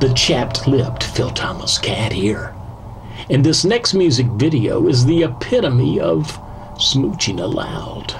the chapped lipped Phil Thomas Katt here. And this next music video is the epitome of smooching allowed.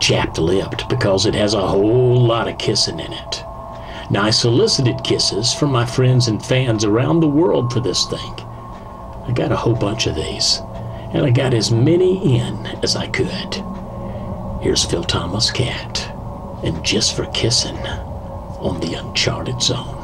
Chapped lipped because it has a whole lot of kissing in it. Now, I solicited kisses from my friends and fans around the world for this thing. I got a whole bunch of these, and I got as many in as I could. Here's Phil Thomas Katt, and just for kissing on the Uncharted Zone.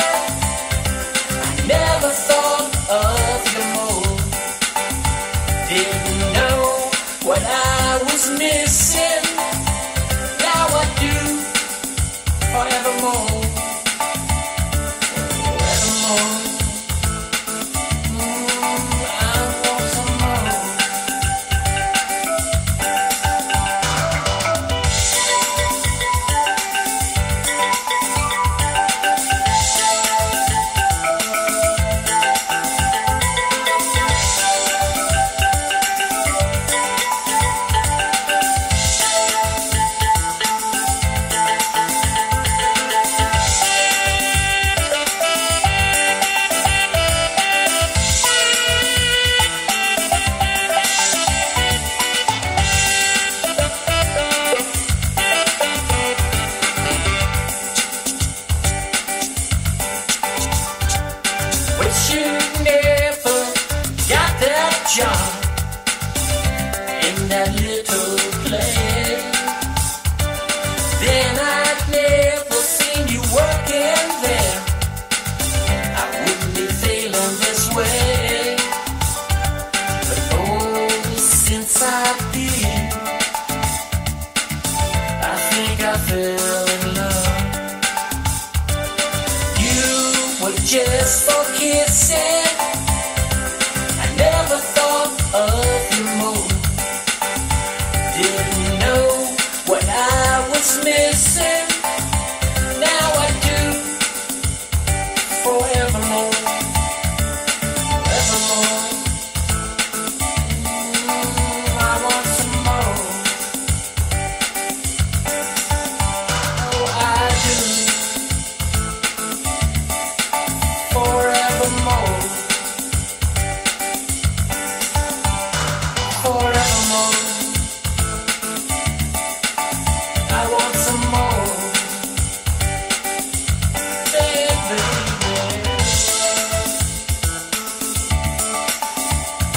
just for kissing. I never thought of you more. Didn't know what I was missing.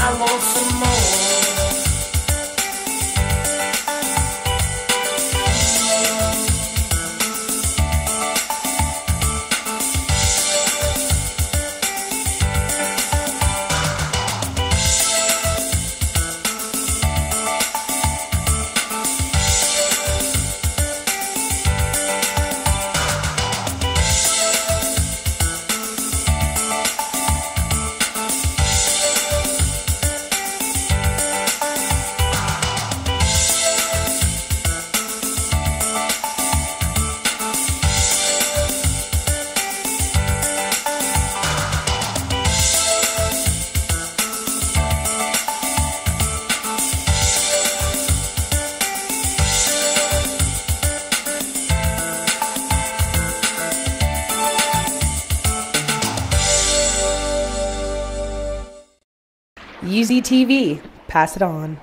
I want some more. UZTV. Pass it on.